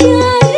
天。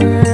Yeah.